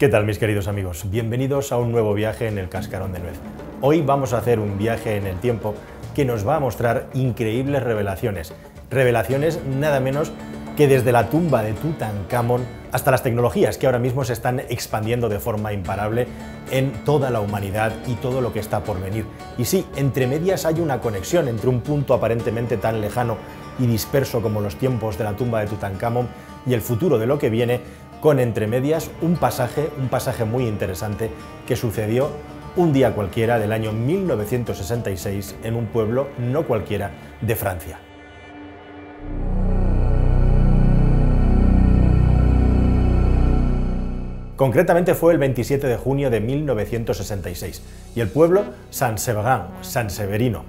¿Qué tal mis queridos amigos? Bienvenidos a un nuevo viaje en el Cascarón de Nuez. Hoy vamos a hacer un viaje en el tiempo que nos va a mostrar increíbles revelaciones. Revelaciones nada menos que desde la tumba de Tutankamón hasta las tecnologías que ahora mismo se están expandiendo de forma imparable en toda la humanidad y todo lo que está por venir. Y sí, entre medias hay una conexión entre un punto aparentemente tan lejano y disperso como los tiempos de la tumba de Tutankamón y el futuro de lo que viene, con entre medias un pasaje, un pasaje muy interesante que sucedió un día cualquiera del año 1966 en un pueblo no cualquiera de Francia. Concretamente fue el 27 de junio de 1966 y el pueblo San Severán, San Severino.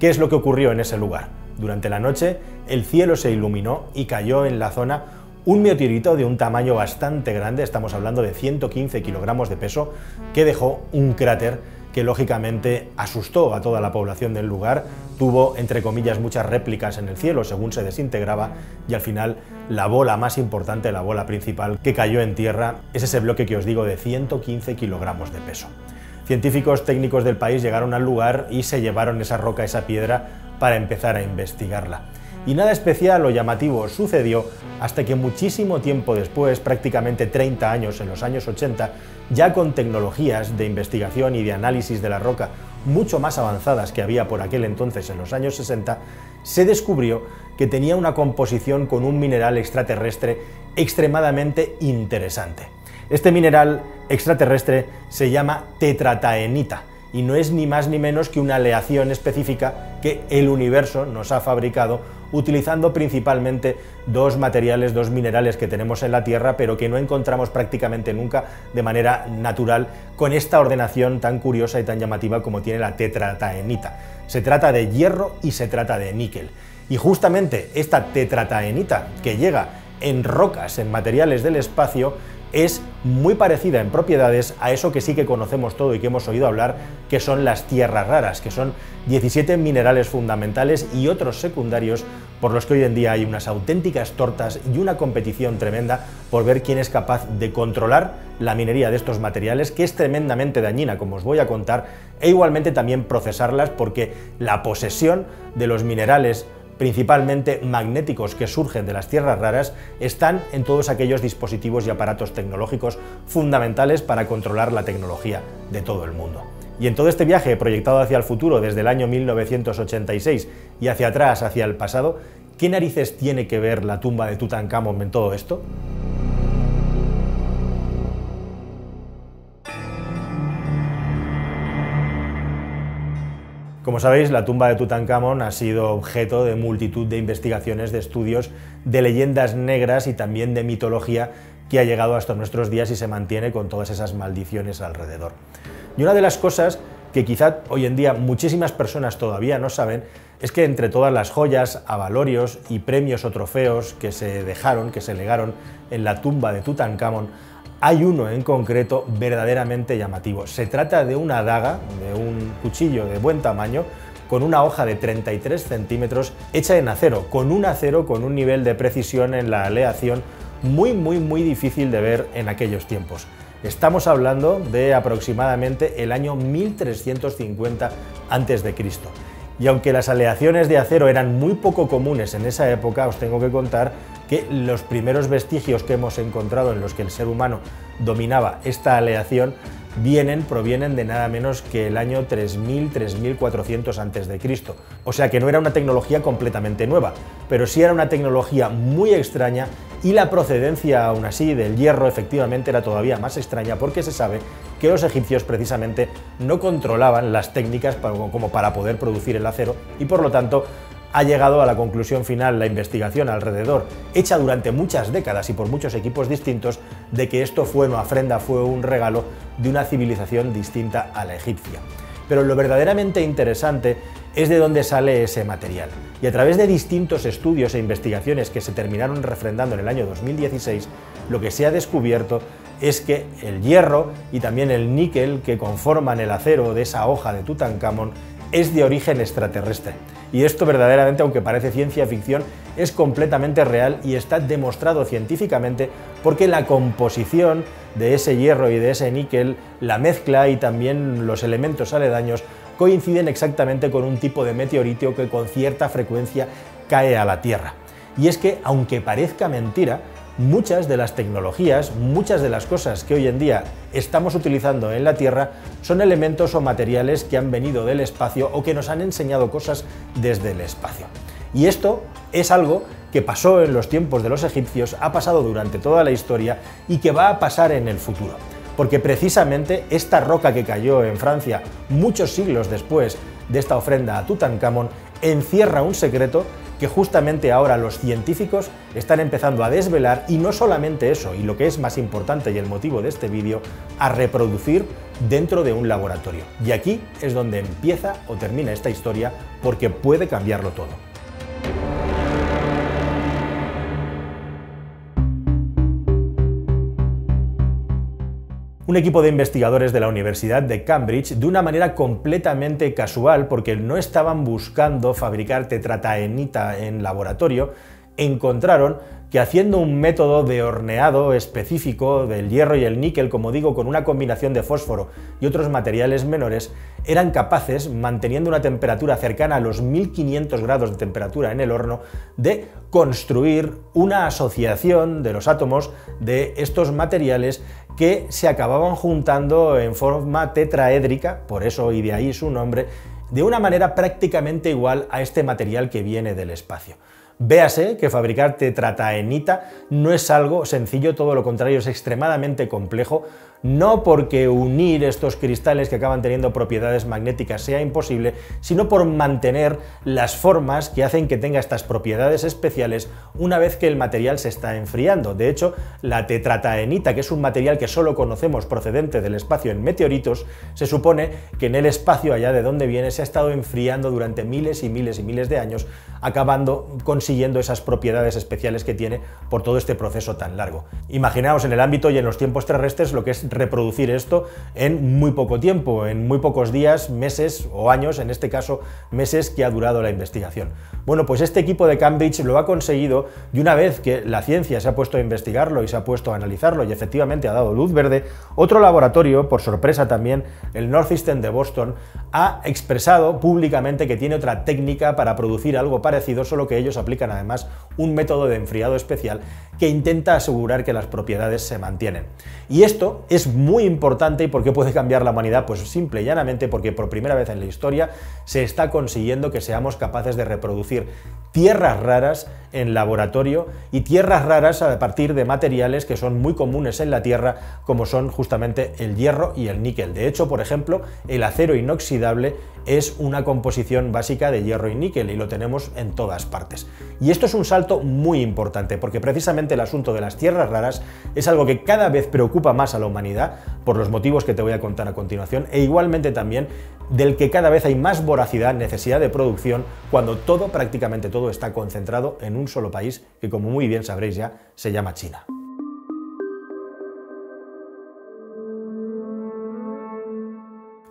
¿Qué es lo que ocurrió en ese lugar? Durante la noche el cielo se iluminó y cayó en la zona un meteorito de un tamaño bastante grande, estamos hablando de 115 kilogramos de peso, que dejó un cráter que lógicamente asustó a toda la población del lugar, tuvo entre comillas muchas réplicas en el cielo según se desintegraba y al final la bola más importante, la bola principal que cayó en tierra es ese bloque que os digo de 115 kilogramos de peso. Científicos técnicos del país llegaron al lugar y se llevaron esa roca, esa piedra, para empezar a investigarla y nada especial o llamativo sucedió hasta que muchísimo tiempo después, prácticamente 30 años, en los años 80, ya con tecnologías de investigación y de análisis de la roca mucho más avanzadas que había por aquel entonces en los años 60, se descubrió que tenía una composición con un mineral extraterrestre extremadamente interesante. Este mineral extraterrestre se llama tetrataenita y no es ni más ni menos que una aleación específica que el universo nos ha fabricado utilizando principalmente dos materiales, dos minerales que tenemos en la Tierra, pero que no encontramos prácticamente nunca de manera natural con esta ordenación tan curiosa y tan llamativa como tiene la tetrataenita. Se trata de hierro y se trata de níquel. Y justamente esta tetrataenita que llega en rocas, en materiales del espacio, es muy parecida en propiedades a eso que sí que conocemos todo y que hemos oído hablar, que son las tierras raras, que son 17 minerales fundamentales y otros secundarios por los que hoy en día hay unas auténticas tortas y una competición tremenda por ver quién es capaz de controlar la minería de estos materiales, que es tremendamente dañina, como os voy a contar, e igualmente también procesarlas porque la posesión de los minerales principalmente magnéticos que surgen de las tierras raras, están en todos aquellos dispositivos y aparatos tecnológicos fundamentales para controlar la tecnología de todo el mundo. Y en todo este viaje proyectado hacia el futuro desde el año 1986 y hacia atrás, hacia el pasado, ¿qué narices tiene que ver la tumba de Tutankamón en todo esto? Como sabéis, la tumba de Tutankamón ha sido objeto de multitud de investigaciones, de estudios, de leyendas negras y también de mitología que ha llegado hasta nuestros días y se mantiene con todas esas maldiciones alrededor. Y una de las cosas que quizá hoy en día muchísimas personas todavía no saben es que entre todas las joyas, avalorios y premios o trofeos que se dejaron, que se legaron en la tumba de Tutankamón, hay uno en concreto verdaderamente llamativo. Se trata de una daga, de un cuchillo de buen tamaño, con una hoja de 33 centímetros hecha en acero, con un acero con un nivel de precisión en la aleación muy, muy, muy difícil de ver en aquellos tiempos. Estamos hablando de aproximadamente el año 1350 a.C. Y aunque las aleaciones de acero eran muy poco comunes en esa época, os tengo que contar que los primeros vestigios que hemos encontrado en los que el ser humano dominaba esta aleación vienen, provienen de nada menos que el año 3000-3400 a.C. O sea que no era una tecnología completamente nueva, pero sí era una tecnología muy extraña y la procedencia aún así del hierro efectivamente era todavía más extraña porque se sabe que los egipcios precisamente no controlaban las técnicas como para poder producir el acero y por lo tanto ha llegado a la conclusión final la investigación alrededor, hecha durante muchas décadas y por muchos equipos distintos, de que esto fue una ofrenda, fue un regalo de una civilización distinta a la egipcia. Pero lo verdaderamente interesante es de dónde sale ese material. Y a través de distintos estudios e investigaciones que se terminaron refrendando en el año 2016, lo que se ha descubierto es que el hierro y también el níquel que conforman el acero de esa hoja de Tutankamón es de origen extraterrestre Y esto verdaderamente, aunque parece ciencia ficción, es completamente real y está demostrado científicamente porque la composición de ese hierro y de ese níquel, la mezcla y también los elementos aledaños coinciden exactamente con un tipo de meteorito que con cierta frecuencia cae a la Tierra. Y es que, aunque parezca mentira, muchas de las tecnologías, muchas de las cosas que hoy en día estamos utilizando en la Tierra son elementos o materiales que han venido del espacio o que nos han enseñado cosas desde el espacio. Y esto es algo que pasó en los tiempos de los egipcios, ha pasado durante toda la historia y que va a pasar en el futuro. Porque precisamente esta roca que cayó en Francia muchos siglos después de esta ofrenda a Tutankamón encierra un secreto que justamente ahora los científicos están empezando a desvelar y no solamente eso, y lo que es más importante y el motivo de este vídeo, a reproducir dentro de un laboratorio. Y aquí es donde empieza o termina esta historia porque puede cambiarlo todo. Un equipo de investigadores de la Universidad de Cambridge de una manera completamente casual, porque no estaban buscando fabricar tetrataenita en laboratorio, encontraron que haciendo un método de horneado específico del hierro y el níquel, como digo, con una combinación de fósforo y otros materiales menores, eran capaces, manteniendo una temperatura cercana a los 1500 grados de temperatura en el horno, de construir una asociación de los átomos de estos materiales que se acababan juntando en forma tetraédrica, por eso y de ahí su nombre, de una manera prácticamente igual a este material que viene del espacio. Véase que fabricar tetrataenita no es algo sencillo, todo lo contrario, es extremadamente complejo, no porque unir estos cristales que acaban teniendo propiedades magnéticas sea imposible, sino por mantener las formas que hacen que tenga estas propiedades especiales una vez que el material se está enfriando. De hecho, la tetrataenita, que es un material que solo conocemos procedente del espacio en meteoritos, se supone que en el espacio allá de donde viene se ha estado enfriando durante miles y miles y miles de años, acabando consiguiendo esas propiedades especiales que tiene por todo este proceso tan largo. Imaginaos en el ámbito y en los tiempos terrestres lo que es reproducir esto en muy poco tiempo, en muy pocos días, meses o años, en este caso meses que ha durado la investigación. Bueno, pues este equipo de Cambridge lo ha conseguido y una vez que la ciencia se ha puesto a investigarlo y se ha puesto a analizarlo y efectivamente ha dado luz verde, otro laboratorio, por sorpresa también, el Northeastern de Boston, ha expresado públicamente que tiene otra técnica para producir algo parecido, solo que ellos aplican además un método de enfriado especial que intenta asegurar que las propiedades se mantienen. Y esto es muy importante y ¿por qué puede cambiar la humanidad? Pues simple y llanamente porque por primera vez en la historia se está consiguiendo que seamos capaces de reproducir tierras raras en laboratorio y tierras raras a partir de materiales que son muy comunes en la Tierra, como son justamente el hierro y el níquel. De hecho, por ejemplo, el acero inoxidable es una composición básica de hierro y níquel y lo tenemos en todas partes. Y esto es un salto muy importante porque precisamente el asunto de las tierras raras es algo que cada vez preocupa más a la humanidad por los motivos que te voy a contar a continuación e igualmente también del que cada vez hay más voracidad, necesidad de producción, cuando todo, prácticamente todo, está concentrado en un solo país que como muy bien sabréis ya se llama China.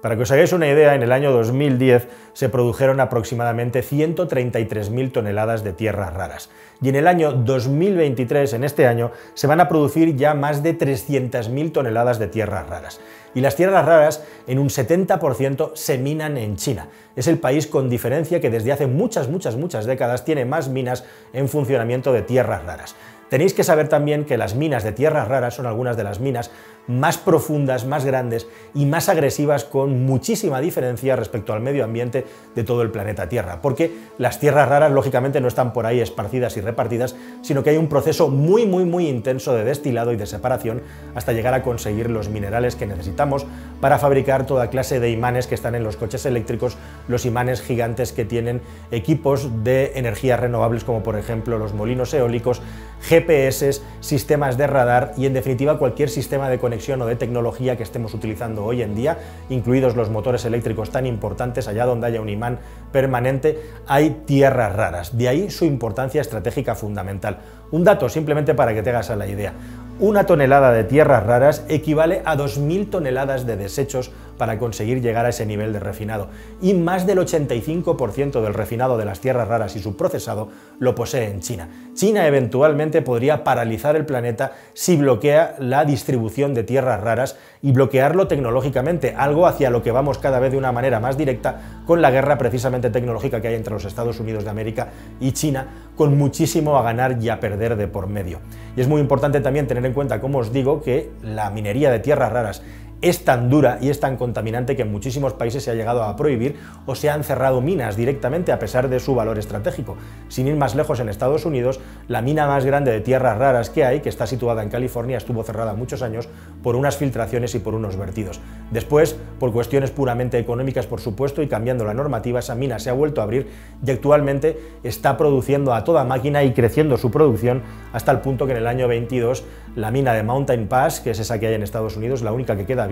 Para que os hagáis una idea, en el año 2010 se produjeron aproximadamente 133.000 toneladas de tierras raras. Y en el año 2023, en este año, se van a producir ya más de 300.000 toneladas de tierras raras. Y las tierras raras en un 70% se minan en China. Es el país con diferencia que desde hace muchas, muchas, muchas décadas tiene más minas en funcionamiento de tierras raras. Tenéis que saber también que las minas de tierras raras son algunas de las minas más profundas, más grandes y más agresivas con muchísima diferencia respecto al medio ambiente de todo el planeta Tierra, porque las tierras raras lógicamente no están por ahí esparcidas y repartidas, sino que hay un proceso muy muy muy intenso de destilado y de separación hasta llegar a conseguir los minerales que necesitamos para fabricar toda clase de imanes que están en los coches eléctricos, los imanes gigantes que tienen equipos de energías renovables como por ejemplo los molinos eólicos, GPS, sistemas de radar y en definitiva cualquier sistema de conexión o de tecnología que estemos utilizando hoy en día, incluidos los motores eléctricos tan importantes, allá donde haya un imán permanente, hay tierras raras. De ahí su importancia estratégica fundamental. Un dato simplemente para que te hagas la idea. Una tonelada de tierras raras equivale a 2.000 toneladas de desechos para conseguir llegar a ese nivel de refinado. Y más del 85% del refinado de las tierras raras y su procesado lo posee en China. China eventualmente podría paralizar el planeta si bloquea la distribución de tierras raras y bloquearlo tecnológicamente, algo hacia lo que vamos cada vez de una manera más directa con la guerra precisamente tecnológica que hay entre los Estados Unidos de América y China, con muchísimo a ganar y a perder de por medio. Y es muy importante también tener en cuenta, como os digo, que la minería de tierras raras es tan dura y es tan contaminante que en muchísimos países se ha llegado a prohibir o se han cerrado minas directamente a pesar de su valor estratégico. Sin ir más lejos, en Estados Unidos, la mina más grande de tierras raras que hay, que está situada en California, estuvo cerrada muchos años por unas filtraciones y por unos vertidos. Después, por cuestiones puramente económicas, por supuesto, y cambiando la normativa, esa mina se ha vuelto a abrir y actualmente está produciendo a toda máquina y creciendo su producción hasta el punto que en el año 22 la mina de Mountain Pass, que es esa que hay en Estados Unidos, la única que queda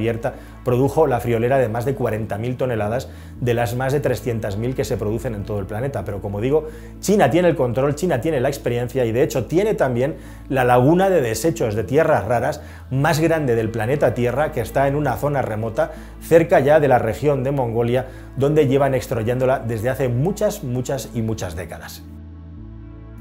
produjo la friolera de más de 40.000 toneladas de las más de 300.000 que se producen en todo el planeta. Pero como digo, China tiene el control, China tiene la experiencia y de hecho tiene también la laguna de desechos de tierras raras más grande del planeta Tierra, que está en una zona remota, cerca ya de la región de Mongolia, donde llevan extrayéndola desde hace muchas, muchas y muchas décadas.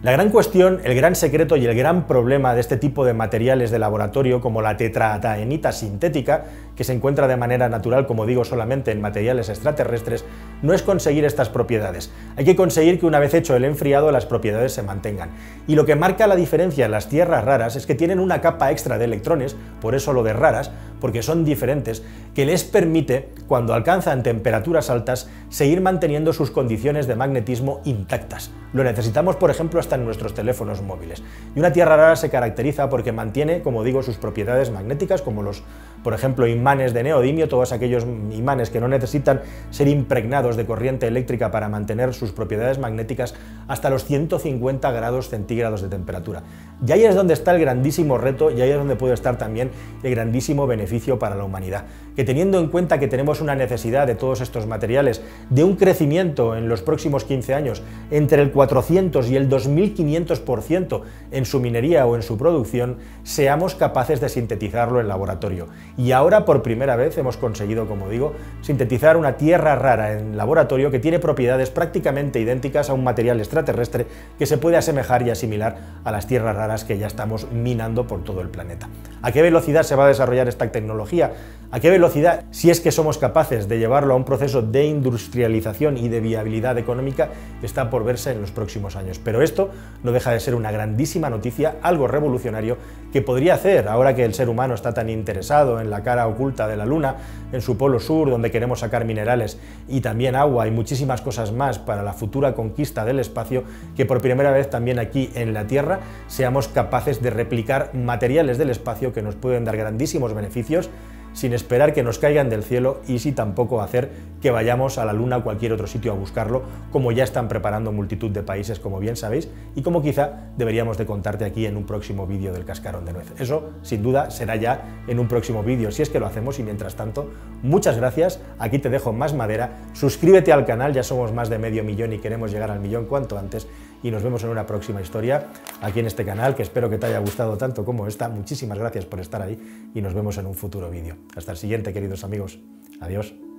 La gran cuestión, el gran secreto y el gran problema de este tipo de materiales de laboratorio, como la tetrataenita sintética, que se encuentra de manera natural, como digo, solamente en materiales extraterrestres, no es conseguir estas propiedades. Hay que conseguir que una vez hecho el enfriado las propiedades se mantengan. Y lo que marca la diferencia en las tierras raras es que tienen una capa extra de electrones, por eso lo de raras, porque son diferentes, que les permite, cuando alcanzan temperaturas altas, seguir manteniendo sus condiciones de magnetismo intactas. Lo necesitamos, por ejemplo, hasta en nuestros teléfonos móviles. Y una tierra rara se caracteriza porque mantiene, como digo, sus propiedades magnéticas, como los, por ejemplo, imanes de neodimio, todos aquellos imanes que no necesitan ser impregnados de corriente eléctrica para mantener sus propiedades magnéticas hasta los 150 grados centígrados de temperatura. Y ahí es donde está el grandísimo reto y ahí es donde puede estar también el grandísimo beneficio para la humanidad. Que teniendo en cuenta que tenemos una necesidad de todos estos materiales, de un crecimiento en los próximos 15 años entre el 400 y el 2500% en su minería o en su producción, seamos capaces de sintetizarlo en laboratorio. Y ahora por primera vez hemos conseguido, como digo, sintetizar una tierra rara en laboratorio que tiene propiedades prácticamente idénticas a un material extraterrestre que se puede asemejar y asimilar a las tierras raras que ya estamos minando por todo el planeta. ¿A qué velocidad se va a desarrollar esta tecnología? ¿A qué velocidad, si es que somos capaces de llevarlo a un proceso de industrialización y de viabilidad económica, está por verse en los próximos años? Pero esto no deja de ser una grandísima noticia, algo revolucionario, que podría hacer, ahora que el ser humano está tan interesado en la cara oculta de la Luna, en su polo sur, donde queremos sacar minerales y también agua y muchísimas cosas más para la futura conquista del espacio, que por primera vez también aquí en la Tierra seamos capaces de replicar materiales del espacio que nos pueden dar grandísimos beneficios sin esperar que nos caigan del cielo y sin tampoco hacer que vayamos a la Luna o cualquier otro sitio a buscarlo, como ya están preparando multitud de países, como bien sabéis, y como quizá deberíamos de contarte aquí en un próximo vídeo del cascarón de nuez. Eso, sin duda, será ya en un próximo vídeo, si es que lo hacemos, y mientras tanto, muchas gracias, aquí te dejo más madera, suscríbete al canal, ya somos más de medio millón y queremos llegar al millón cuanto antes, y nos vemos en una próxima historia aquí en este canal, que espero que te haya gustado tanto como esta. Muchísimas gracias por estar ahí y nos vemos en un futuro vídeo. Hasta el siguiente, queridos amigos. Adiós.